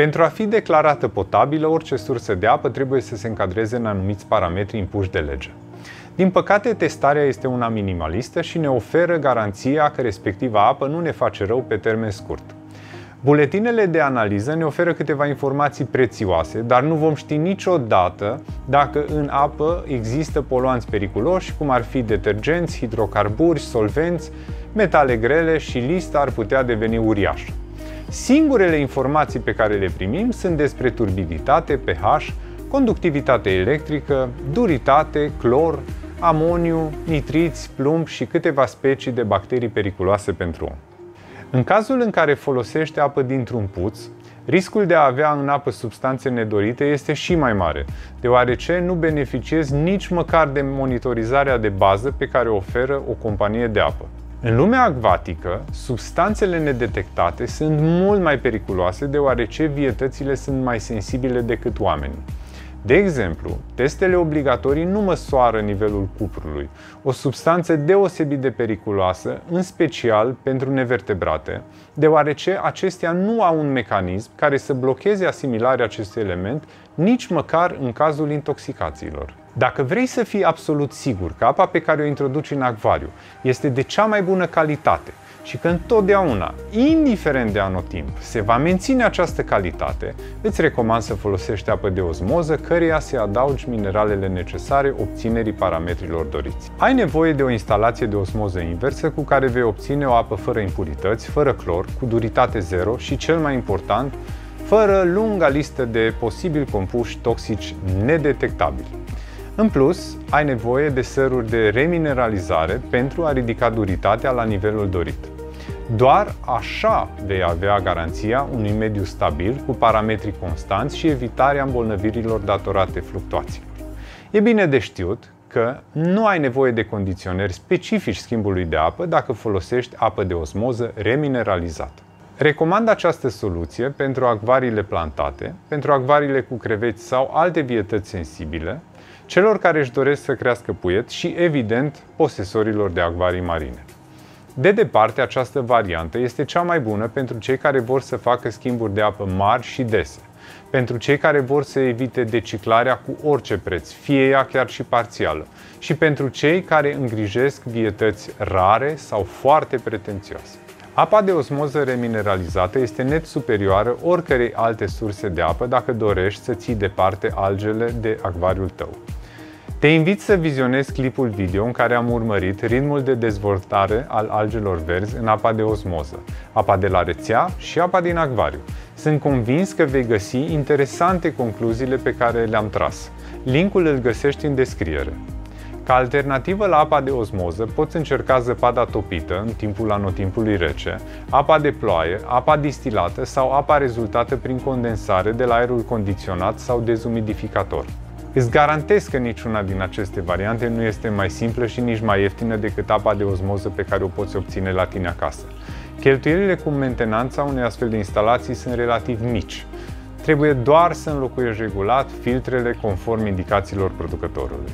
Pentru a fi declarată potabilă, orice sursă de apă trebuie să se încadreze în anumiți parametri impuși de lege. Din păcate, testarea este una minimalistă și ne oferă garanția că respectiva apă nu ne face rău pe termen scurt. Buletinele de analiză ne oferă câteva informații prețioase, dar nu vom ști niciodată dacă în apă există poluanți periculoși, cum ar fi detergenți, hidrocarburi, solvenți, metale grele și lista ar putea deveni uriașă. Singurele informații pe care le primim sunt despre turbiditate, pH, conductivitate electrică, duritate, clor, amoniu, nitriți, plumb și câteva specii de bacterii periculoase pentru om. În cazul în care folosești apă dintr-un puț, riscul de a avea în apă substanțe nedorite este și mai mare, deoarece nu beneficiezi nici măcar de monitorizarea de bază pe care o oferă o companie de apă. În lumea acvatică, substanțele nedetectate sunt mult mai periculoase deoarece vietățile sunt mai sensibile decât oamenii. De exemplu, testele obligatorii nu măsoară nivelul cuprului, o substanță deosebit de periculoasă, în special pentru nevertebrate, deoarece acestea nu au un mecanism care să blocheze asimilarea acestui element, nici măcar în cazul intoxicațiilor. Dacă vrei să fii absolut sigur că apa pe care o introduci în acvariu este de cea mai bună calitate și că întotdeauna, indiferent de anotimp, se va menține această calitate, îți recomand să folosești apă de osmoză, căreia se adaugi mineralele necesare obținerii parametrilor doriți. Ai nevoie de o instalație de osmoză inversă cu care vei obține o apă fără impurități, fără clor, cu duritate zero și, cel mai important, fără lunga listă de posibili compuși toxici nedetectabili. În plus, ai nevoie de săruri de remineralizare pentru a ridica duritatea la nivelul dorit. Doar așa vei avea garanția unui mediu stabil cu parametri constanți și evitarea îmbolnăvirilor datorate fluctuațiilor. E bine de știut că nu ai nevoie de condiționeri specifici schimbului de apă dacă folosești apă de osmoză remineralizată. Recomand această soluție pentru acvariile plantate, pentru acvariile cu creveți sau alte vietăți sensibile, celor care își doresc să crească puiet și, evident, posesorilor de acvarii marine. De departe, această variantă este cea mai bună pentru cei care vor să facă schimburi de apă mari și dese, pentru cei care vor să evite deciclarea cu orice preț, fie ea chiar și parțială, și pentru cei care îngrijesc vietăți rare sau foarte pretențioase. Apa de osmoză remineralizată este net superioară oricărei alte surse de apă dacă dorești să ții departe algele de acvariul tău. Te invit să vizionezi clipul video în care am urmărit ritmul de dezvoltare al algelor verzi în apa de osmoză, apa de la rețea și apa din acvariu. Sunt convins că vei găsi interesante concluziile pe care le-am tras. Linkul îl găsești în descriere. Ca alternativă la apa de osmoză, poți încerca zăpada topită în timpul anotimpului rece, apa de ploaie, apa distilată sau apa rezultată prin condensare de la aerul condiționat sau dezumidificator. Îți garantez că niciuna din aceste variante nu este mai simplă și nici mai ieftină decât apa de osmoză pe care o poți obține la tine acasă. Cheltuielile cu mentenanța unei astfel de instalații sunt relativ mici. Trebuie doar să înlocuiești regulat filtrele conform indicațiilor producătorului.